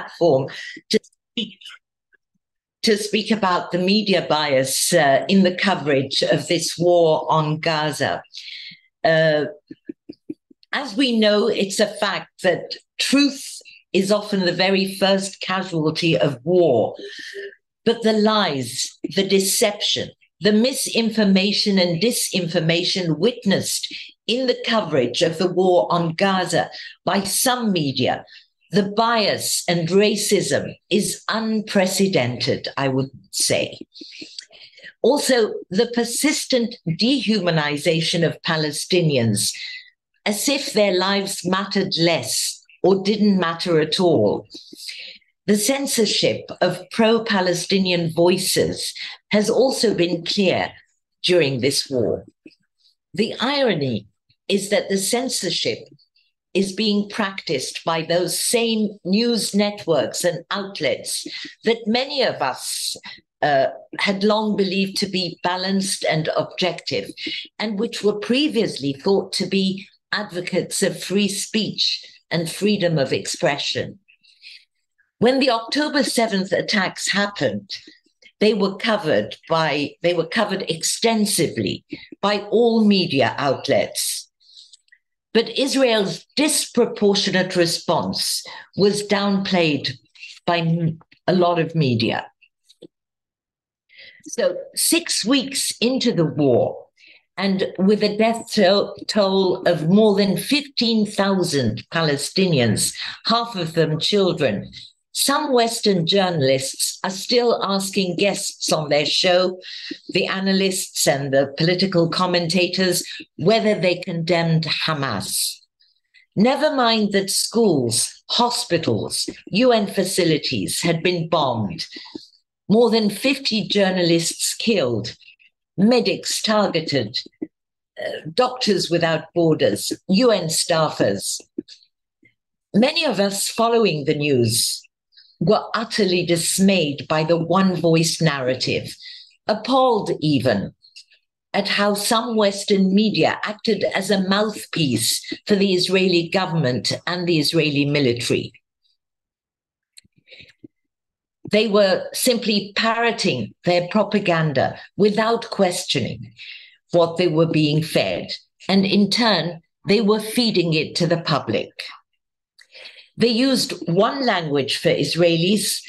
platform to speak, to speak about the media bias uh, in the coverage of this war on Gaza. Uh, as we know, it's a fact that truth is often the very first casualty of war. But the lies, the deception, the misinformation and disinformation witnessed in the coverage of the war on Gaza by some media, the bias and racism is unprecedented, I would say. Also, the persistent dehumanization of Palestinians, as if their lives mattered less or didn't matter at all. The censorship of pro Palestinian voices has also been clear during this war. The irony is that the censorship is being practiced by those same news networks and outlets that many of us uh, had long believed to be balanced and objective, and which were previously thought to be advocates of free speech and freedom of expression. When the October 7th attacks happened, they were covered by they were covered extensively by all media outlets but Israel's disproportionate response was downplayed by a lot of media. So, six weeks into the war, and with a death toll of more than 15,000 Palestinians, half of them children, some Western journalists are still asking guests on their show, the analysts and the political commentators, whether they condemned Hamas. Never mind that schools, hospitals, UN facilities had been bombed, more than 50 journalists killed, medics targeted, uh, Doctors Without Borders, UN staffers. Many of us following the news were utterly dismayed by the one voice narrative, appalled even at how some Western media acted as a mouthpiece for the Israeli government and the Israeli military. They were simply parroting their propaganda without questioning what they were being fed. And in turn, they were feeding it to the public. They used one language for Israelis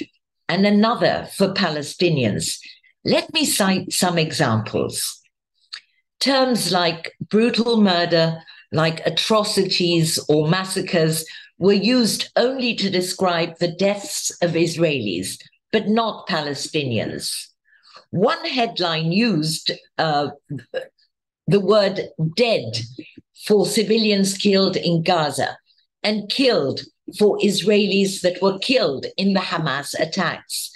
and another for Palestinians. Let me cite some examples. Terms like brutal murder, like atrocities or massacres, were used only to describe the deaths of Israelis, but not Palestinians. One headline used uh, the word dead for civilians killed in Gaza and killed for Israelis that were killed in the Hamas attacks.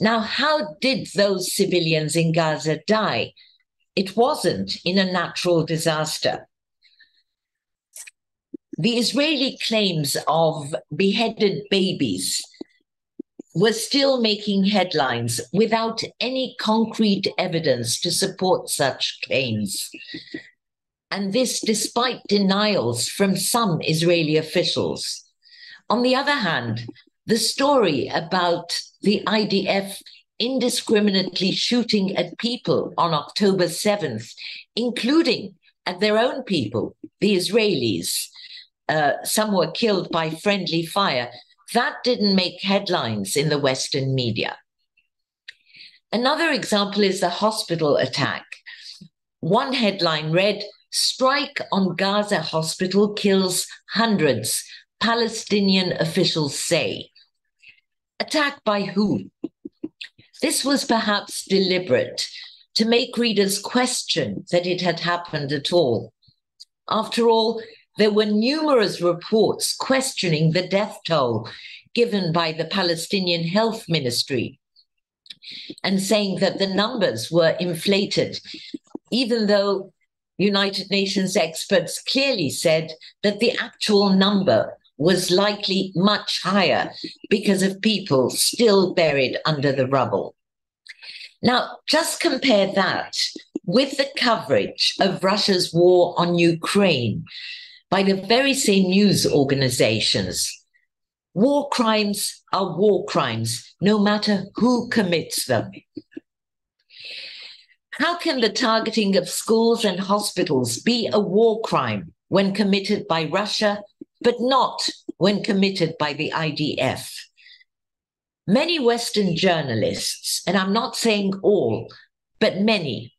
Now, how did those civilians in Gaza die? It wasn't in a natural disaster. The Israeli claims of beheaded babies were still making headlines without any concrete evidence to support such claims. And this despite denials from some Israeli officials. On the other hand, the story about the IDF indiscriminately shooting at people on October 7th, including at their own people, the Israelis. Uh, some were killed by friendly fire. That didn't make headlines in the Western media. Another example is the hospital attack. One headline read Strike on Gaza hospital kills hundreds, Palestinian officials say. Attack by who? This was perhaps deliberate to make readers question that it had happened at all. After all, there were numerous reports questioning the death toll given by the Palestinian Health Ministry and saying that the numbers were inflated, even though United Nations experts clearly said that the actual number was likely much higher because of people still buried under the rubble. Now, just compare that with the coverage of Russia's war on Ukraine by the very same news organizations. War crimes are war crimes, no matter who commits them. How can the targeting of schools and hospitals be a war crime when committed by Russia, but not when committed by the IDF? Many Western journalists, and I'm not saying all, but many,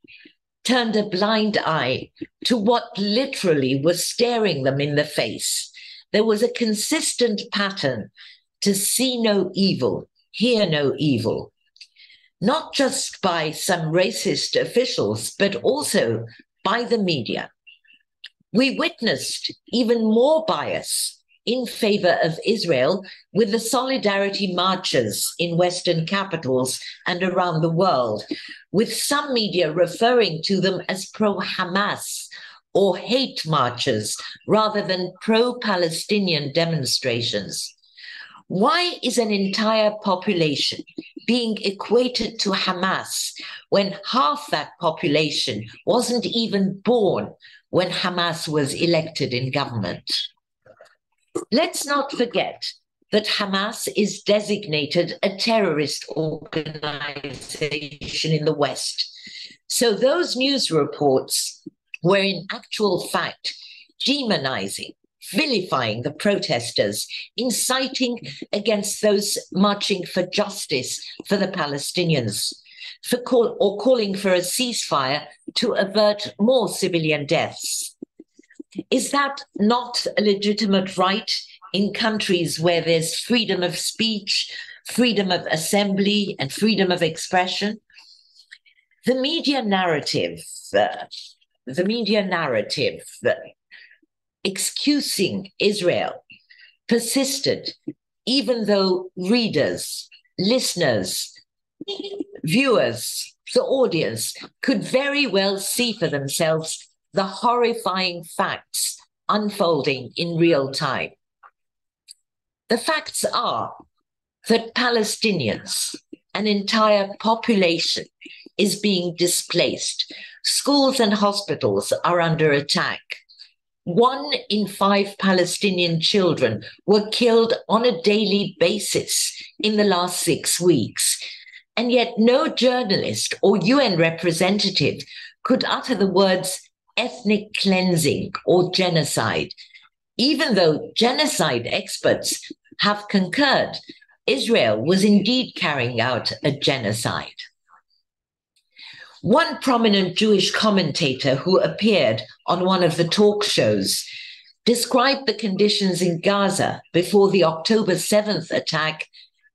turned a blind eye to what literally was staring them in the face. There was a consistent pattern to see no evil, hear no evil, not just by some racist officials, but also by the media. We witnessed even more bias in favor of Israel with the solidarity marches in Western capitals and around the world, with some media referring to them as pro Hamas or hate marches rather than pro Palestinian demonstrations. Why is an entire population being equated to Hamas when half that population wasn't even born when Hamas was elected in government? Let's not forget that Hamas is designated a terrorist organization in the West. So those news reports were in actual fact demonizing, vilifying the protesters, inciting against those marching for justice for the Palestinians, for call, or calling for a ceasefire to avert more civilian deaths. Is that not a legitimate right in countries where there's freedom of speech, freedom of assembly, and freedom of expression? The media narrative, uh, the media narrative uh, excusing Israel persisted, even though readers, listeners, viewers, the audience could very well see for themselves the horrifying facts unfolding in real time. The facts are that Palestinians, an entire population, is being displaced. Schools and hospitals are under attack. One in five Palestinian children were killed on a daily basis in the last six weeks. And yet, no journalist or UN representative could utter the words ethnic cleansing or genocide, even though genocide experts have concurred Israel was indeed carrying out a genocide. One prominent Jewish commentator who appeared on one of the talk shows described the conditions in Gaza before the October 7th attack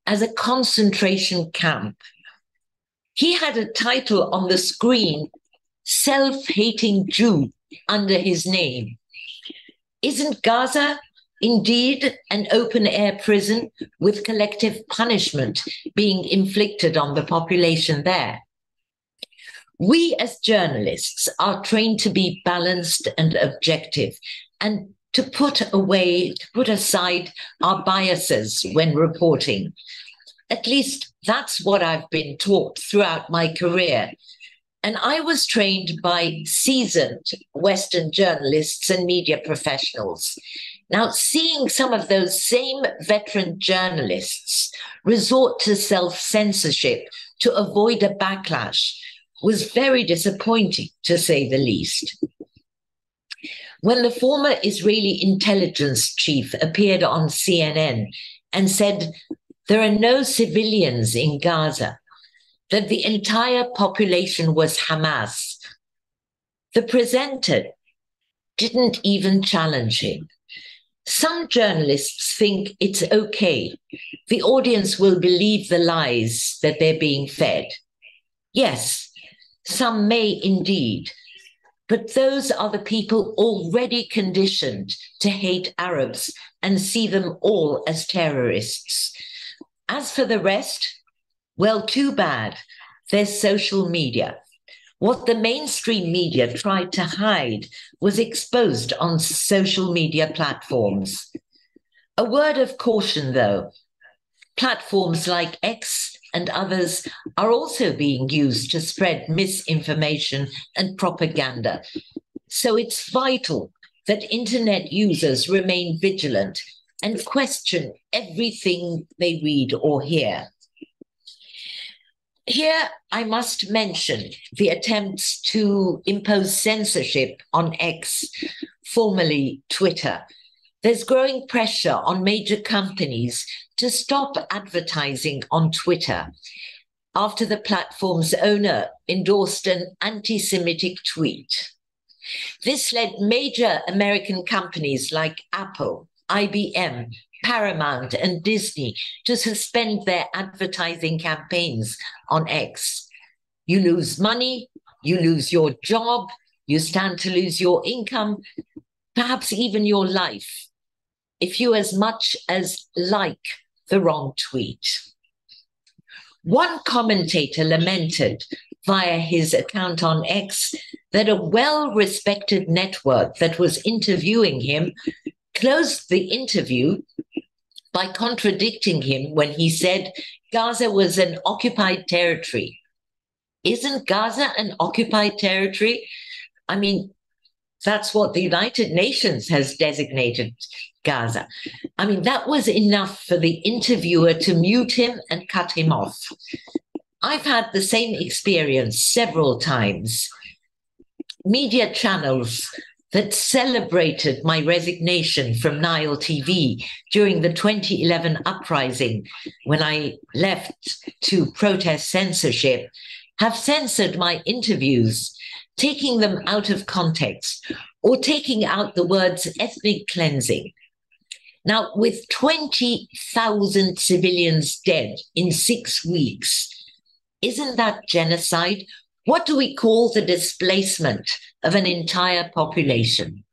as a concentration camp. He had a title on the screen self hating Jew under his name. Isn't Gaza indeed an open air prison with collective punishment being inflicted on the population there? We as journalists are trained to be balanced and objective and to put away, to put aside our biases when reporting. At least that's what I've been taught throughout my career and I was trained by seasoned Western journalists and media professionals. Now, seeing some of those same veteran journalists resort to self censorship to avoid a backlash was very disappointing, to say the least. When the former Israeli intelligence chief appeared on CNN and said, There are no civilians in Gaza, that the entire population was Hamas. The presenter didn't even challenge him. Some journalists think it's okay. The audience will believe the lies that they're being fed. Yes, some may indeed, but those are the people already conditioned to hate Arabs and see them all as terrorists. As for the rest, well, too bad. There's social media. What the mainstream media tried to hide was exposed on social media platforms. A word of caution, though platforms like X and others are also being used to spread misinformation and propaganda. So it's vital that internet users remain vigilant and question everything they read or hear. Here, I must mention the attempts to impose censorship on X, formerly Twitter. There's growing pressure on major companies to stop advertising on Twitter after the platform's owner endorsed an anti Semitic tweet. This led major American companies like Apple, IBM, Paramount and Disney to suspend their advertising campaigns on X. You lose money, you lose your job, you stand to lose your income, perhaps even your life, if you as much as like the wrong tweet. One commentator lamented via his account on X that a well respected network that was interviewing him closed the interview by contradicting him when he said Gaza was an occupied territory. Isn't Gaza an occupied territory? I mean, that's what the United Nations has designated Gaza. I mean, that was enough for the interviewer to mute him and cut him off. I've had the same experience several times. Media channels that celebrated my resignation from Nile TV during the 2011 uprising when I left to protest censorship have censored my interviews, taking them out of context or taking out the words ethnic cleansing. Now, with 20,000 civilians dead in six weeks, isn't that genocide? What do we call the displacement of an entire population?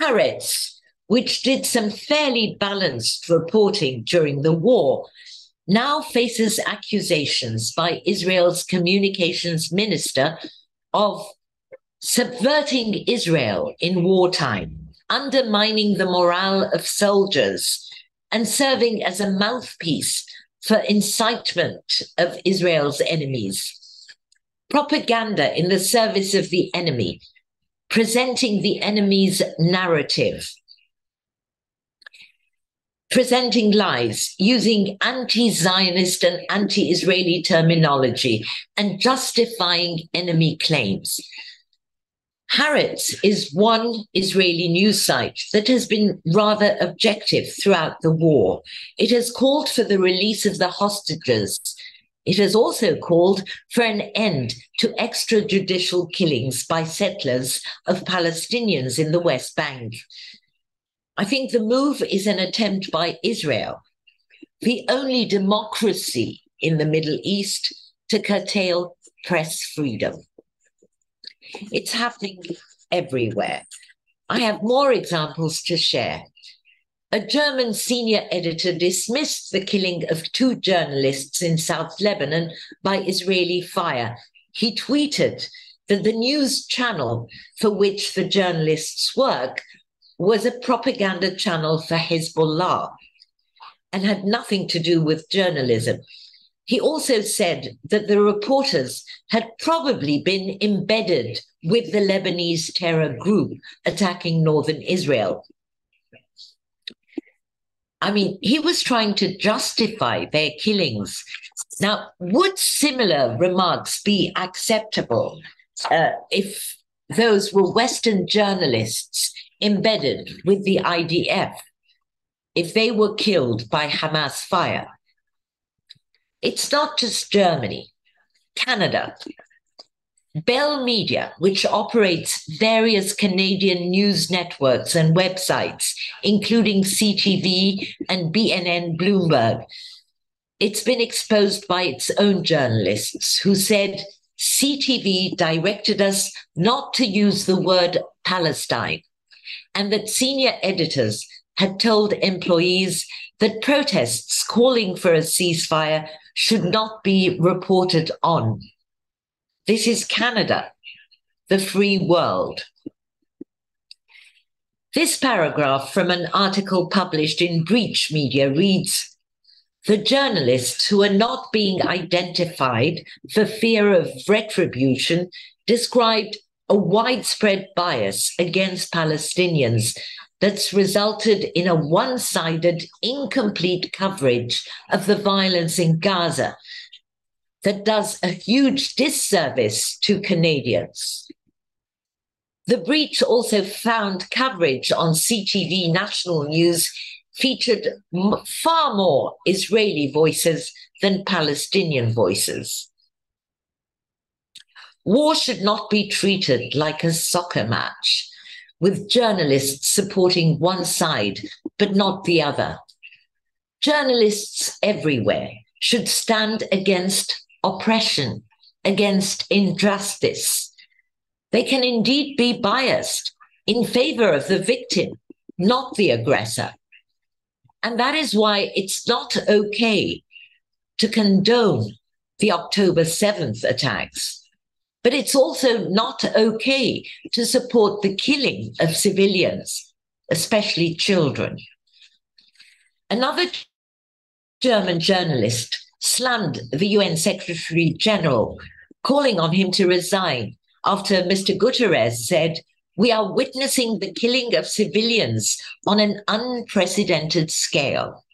Haaretz, which did some fairly balanced reporting during the war, now faces accusations by Israel's communications minister of subverting Israel in wartime, undermining the morale of soldiers, and serving as a mouthpiece for incitement of Israel's enemies. Propaganda in the service of the enemy, presenting the enemy's narrative, presenting lies, using anti Zionist and anti Israeli terminology, and justifying enemy claims. Haaretz is one Israeli news site that has been rather objective throughout the war. It has called for the release of the hostages it has also called for an end to extrajudicial killings by settlers of Palestinians in the West Bank. I think the move is an attempt by Israel, the only democracy in the Middle East, to curtail press freedom. It's happening everywhere. I have more examples to share a German senior editor dismissed the killing of two journalists in South Lebanon by Israeli fire. He tweeted that the news channel for which the journalists work was a propaganda channel for Hezbollah and had nothing to do with journalism. He also said that the reporters had probably been embedded with the Lebanese terror group attacking northern Israel. I mean, he was trying to justify their killings. Now, would similar remarks be acceptable uh, if those were Western journalists embedded with the IDF, if they were killed by Hamas fire? It's not just Germany, Canada, Bell Media, which operates various Canadian news networks and websites, including CTV and BNN Bloomberg, it's been exposed by its own journalists who said CTV directed us not to use the word Palestine, and that senior editors had told employees that protests calling for a ceasefire should not be reported on this is Canada, the free world. This paragraph from an article published in Breach Media reads The journalists who are not being identified for fear of retribution described a widespread bias against Palestinians that's resulted in a one sided, incomplete coverage of the violence in Gaza that does a huge disservice to Canadians. The breach also found coverage on CTV national news featured far more Israeli voices than Palestinian voices. War should not be treated like a soccer match with journalists supporting one side but not the other. Journalists everywhere should stand against oppression, against injustice. They can indeed be biased in favor of the victim, not the aggressor. And that is why it's not okay to condone the October 7th attacks. But it's also not okay to support the killing of civilians, especially children. Another German journalist slammed the UN Secretary General, calling on him to resign after Mr. Guterres said, We are witnessing the killing of civilians on an unprecedented scale.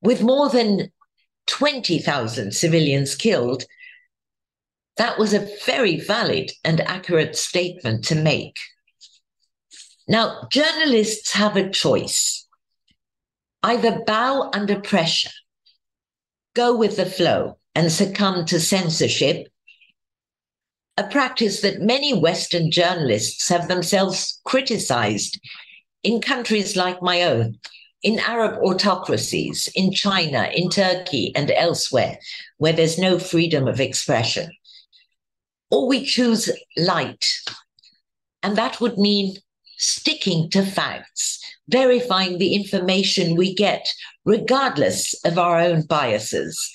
With more than 20,000 civilians killed, that was a very valid and accurate statement to make. Now, journalists have a choice either bow under pressure go with the flow and succumb to censorship, a practice that many Western journalists have themselves criticized in countries like my own, in Arab autocracies, in China, in Turkey, and elsewhere, where there's no freedom of expression. Or we choose light. And that would mean sticking to facts, verifying the information we get, regardless of our own biases.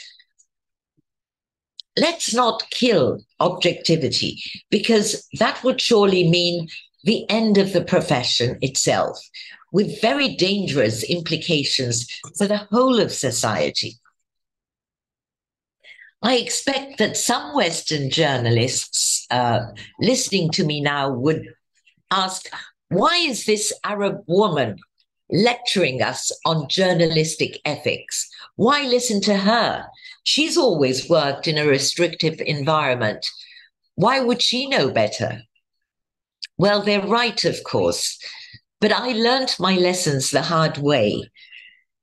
Let's not kill objectivity, because that would surely mean the end of the profession itself, with very dangerous implications for the whole of society. I expect that some Western journalists uh, listening to me now would ask why is this Arab woman lecturing us on journalistic ethics? Why listen to her? She's always worked in a restrictive environment. Why would she know better? Well, they're right, of course, but I learned my lessons the hard way.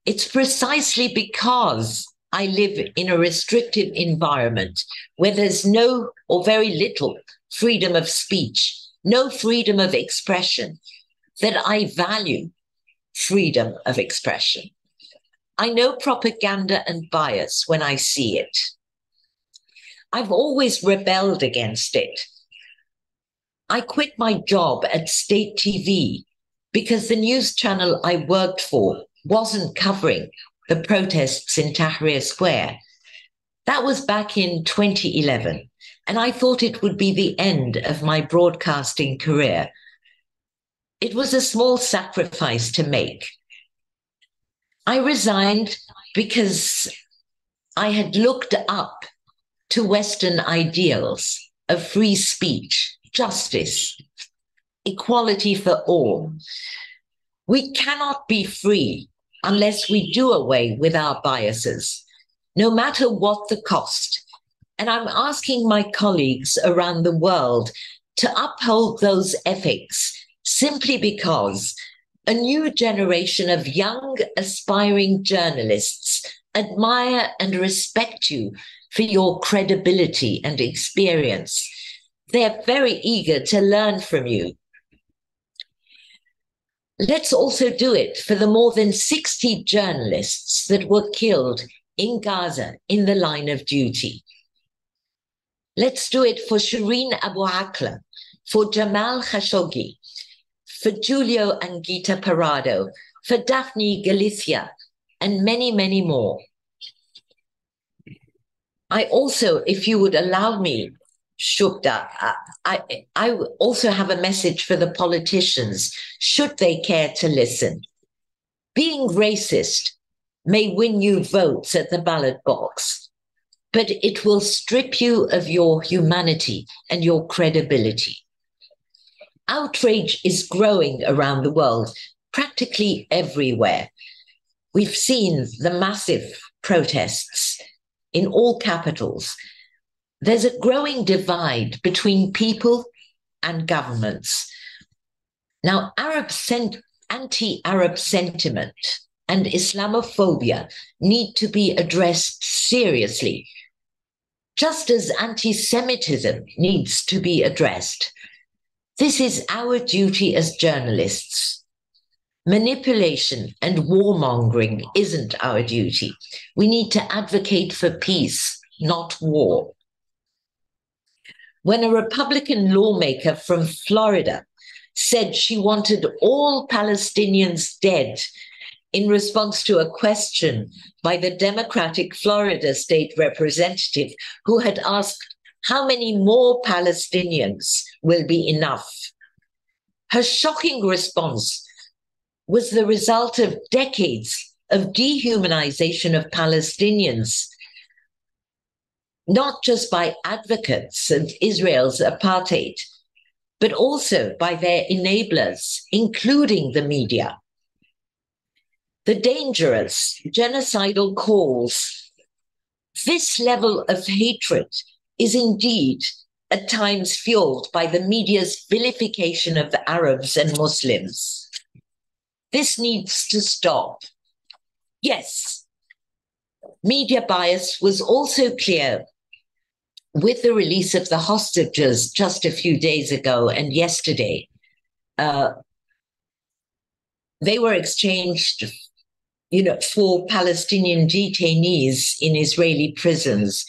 It's precisely because I live in a restrictive environment where there's no or very little freedom of speech no freedom of expression, that I value freedom of expression. I know propaganda and bias when I see it. I've always rebelled against it. I quit my job at state TV because the news channel I worked for wasn't covering the protests in Tahrir Square. That was back in 2011 and I thought it would be the end of my broadcasting career. It was a small sacrifice to make. I resigned because I had looked up to Western ideals of free speech, justice, equality for all. We cannot be free unless we do away with our biases, no matter what the cost. And I'm asking my colleagues around the world to uphold those ethics simply because a new generation of young, aspiring journalists admire and respect you for your credibility and experience. They're very eager to learn from you. Let's also do it for the more than 60 journalists that were killed in Gaza in the line of duty. Let's do it for Shireen Abu Akleh, for Jamal Khashoggi, for Julio Anguita Parrado, for Daphne Galizia, and many, many more. I also, if you would allow me, Shukta, I, I also have a message for the politicians, should they care to listen. Being racist may win you votes at the ballot box but it will strip you of your humanity and your credibility. outrage is growing around the world, practically everywhere. We've seen the massive protests in all capitals. There's a growing divide between people and governments. Now, Arab sent, anti-Arab sentiment and Islamophobia need to be addressed seriously, just as anti-Semitism needs to be addressed. This is our duty as journalists. Manipulation and warmongering isn't our duty. We need to advocate for peace, not war. When a Republican lawmaker from Florida said she wanted all Palestinians dead in response to a question by the Democratic Florida state representative who had asked how many more Palestinians will be enough? Her shocking response was the result of decades of dehumanization of Palestinians, not just by advocates of Israel's apartheid, but also by their enablers, including the media. The dangerous genocidal calls, this level of hatred is indeed at times fueled by the media's vilification of the Arabs and Muslims. This needs to stop. Yes, media bias was also clear with the release of the hostages just a few days ago and yesterday. Uh, they were exchanged you know, for Palestinian detainees in Israeli prisons.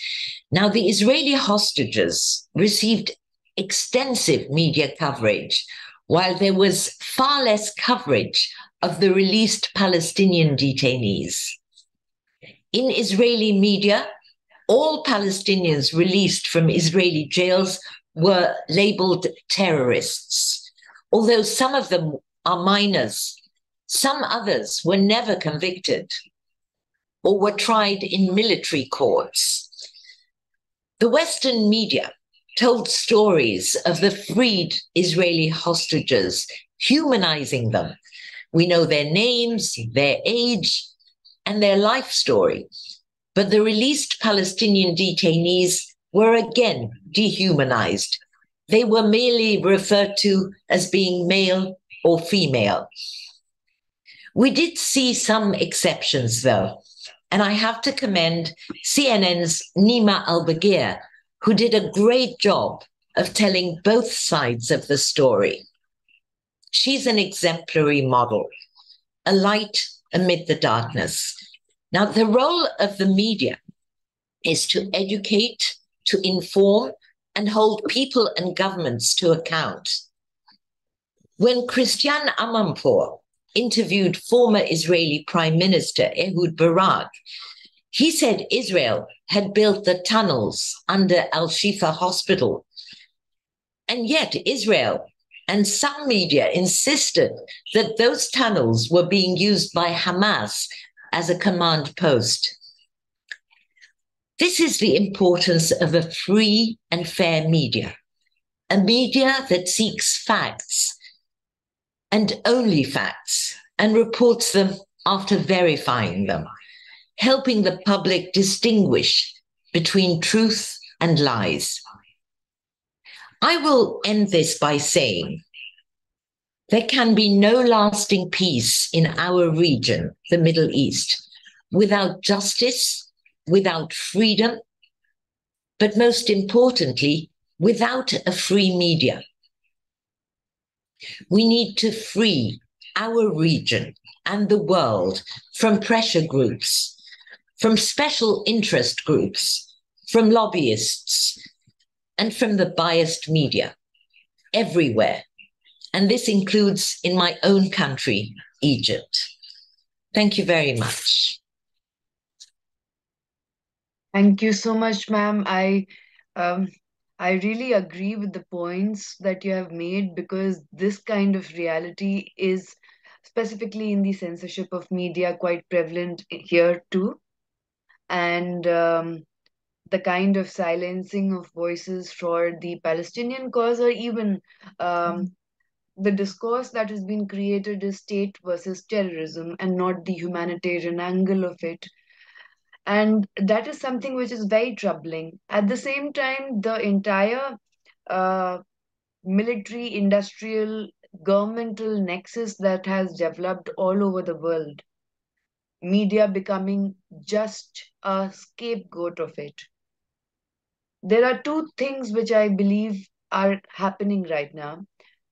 Now, the Israeli hostages received extensive media coverage, while there was far less coverage of the released Palestinian detainees. In Israeli media, all Palestinians released from Israeli jails were labeled terrorists, although some of them are minors. Some others were never convicted or were tried in military courts. The Western media told stories of the freed Israeli hostages, humanizing them. We know their names, their age, and their life story. But the released Palestinian detainees were again dehumanized. They were merely referred to as being male or female. We did see some exceptions, though. And I have to commend CNN's Nima Elbagir, who did a great job of telling both sides of the story. She's an exemplary model, a light amid the darkness. Now, the role of the media is to educate, to inform, and hold people and governments to account. When Christiane Amanpour interviewed former Israeli Prime Minister Ehud Barak. He said Israel had built the tunnels under Al Shifa Hospital. And yet, Israel and some media insisted that those tunnels were being used by Hamas as a command post. This is the importance of a free and fair media, a media that seeks facts and only facts and reports them after verifying them, helping the public distinguish between truth and lies. I will end this by saying there can be no lasting peace in our region, the Middle East, without justice, without freedom, but most importantly, without a free media. We need to free our region and the world from pressure groups, from special interest groups, from lobbyists, and from the biased media everywhere. And this includes in my own country, Egypt. Thank you very much. Thank you so much, ma'am. I um, I really agree with the points that you have made because this kind of reality is specifically in the censorship of media quite prevalent here too. And um, the kind of silencing of voices for the Palestinian cause or even um, the discourse that has been created is state versus terrorism and not the humanitarian angle of it. And that is something which is very troubling. At the same time, the entire uh, military, industrial, governmental nexus that has developed all over the world, media becoming just a scapegoat of it. There are two things which I believe are happening right now.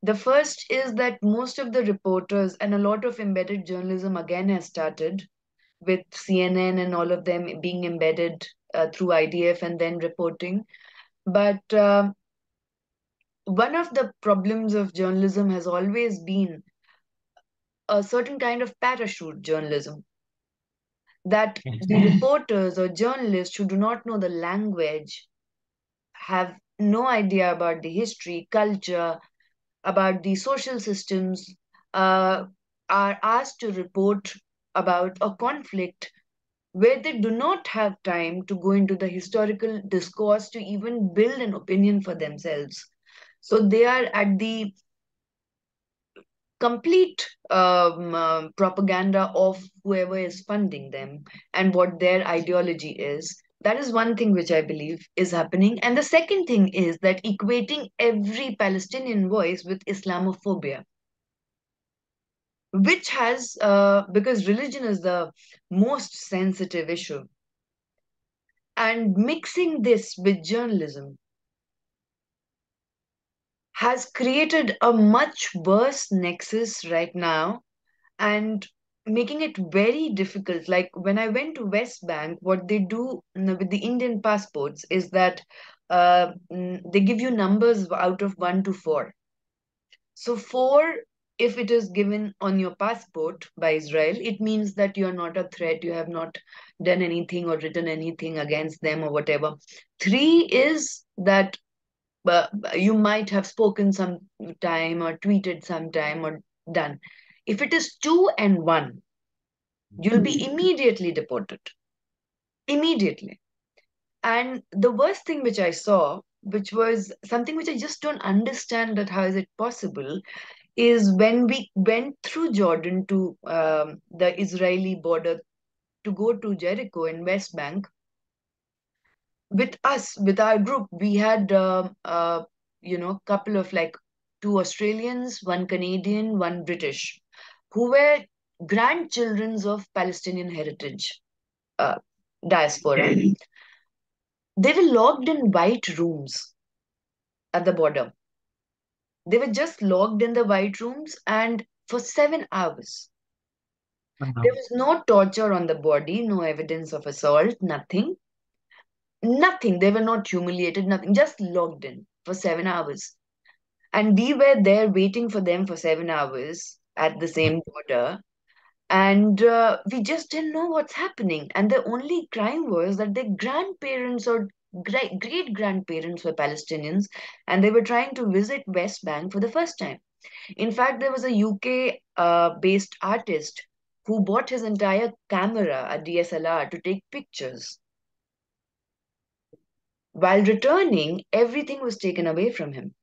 The first is that most of the reporters and a lot of embedded journalism again has started with CNN and all of them being embedded uh, through IDF and then reporting. But uh, one of the problems of journalism has always been a certain kind of parachute journalism that the reporters or journalists who do not know the language have no idea about the history culture about the social systems uh, are asked to report about a conflict where they do not have time to go into the historical discourse to even build an opinion for themselves so they are at the complete um, uh, propaganda of whoever is funding them and what their ideology is. That is one thing which I believe is happening. And the second thing is that equating every Palestinian voice with Islamophobia, which has, uh, because religion is the most sensitive issue, and mixing this with journalism has created a much worse nexus right now and making it very difficult. Like when i went to west bank what they do with the indian passports is that uh, they give you numbers out of 1 to 4 so 4 if it is given on your passport by israel it means that you are not a threat you have not done anything or written anything against them or whatever. 3 is that but you might have spoken some time or tweeted sometime or done. If it is two and one, you'll be immediately deported. Immediately. And the worst thing which I saw, which was something which I just don't understand that how is it possible, is when we went through Jordan to um, the Israeli border to go to Jericho in West Bank, with us with our group we had uh, uh, you know couple of like two australians one canadian one british who were grandchildren of palestinian heritage uh, diaspora they were locked in white rooms at the border they were just locked in the white rooms and for seven hours uh-huh. there was no torture on the body no evidence of assault nothing Nothing. They were not humiliated, nothing. Just locked in for seven hours. And we were there waiting for them for seven hours at the same border. And uh, we just didn't know what's happening. And the only crime was that their grandparents or great grandparents were Palestinians and they were trying to visit West Bank for the first time. In fact, there was a UK uh, based artist who bought his entire camera, a DSLR, to take pictures. While returning, everything was taken away from him.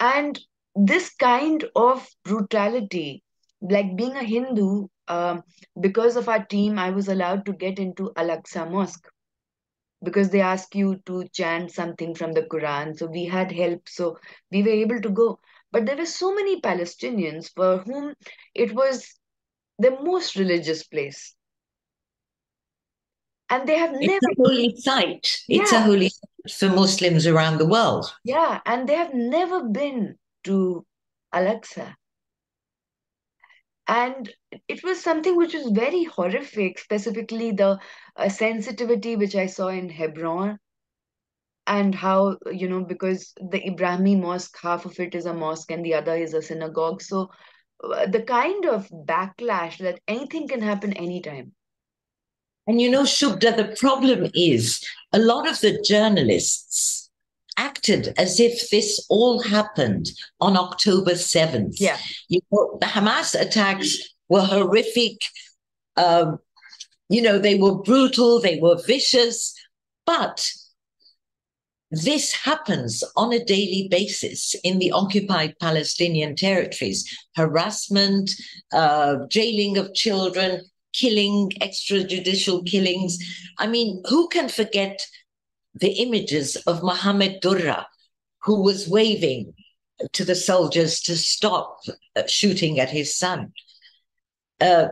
And this kind of brutality, like being a Hindu, um, because of our team, I was allowed to get into Al Aqsa Mosque because they ask you to chant something from the Quran. So we had help, so we were able to go. But there were so many Palestinians for whom it was the most religious place and they have it's never a holy site it's a holy site for muslims around the world yeah and they have never been to al-aqsa and it was something which was very horrific specifically the uh, sensitivity which i saw in hebron and how you know because the ibrahimi mosque half of it is a mosque and the other is a synagogue. So uh, the kind of backlash that anything can happen anytime. And you know, Shubhda, the problem is a lot of the journalists acted as if this all happened on October 7th. Yeah. You know, the Hamas attacks were horrific. Um, you know, they were brutal, they were vicious, but this happens on a daily basis in the occupied Palestinian territories harassment, uh, jailing of children, killing, extrajudicial killings. I mean, who can forget the images of Mohammed Durra, who was waving to the soldiers to stop uh, shooting at his son? Uh,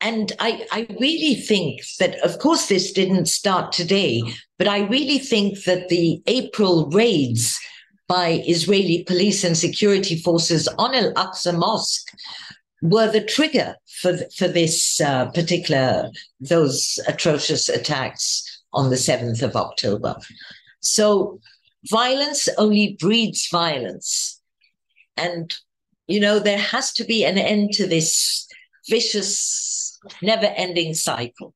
and I, I really think that, of course, this didn't start today, but I really think that the April raids by Israeli police and security forces on Al Aqsa Mosque were the trigger for, for this uh, particular, those atrocious attacks on the 7th of October. So violence only breeds violence. And, you know, there has to be an end to this vicious never ending cycle.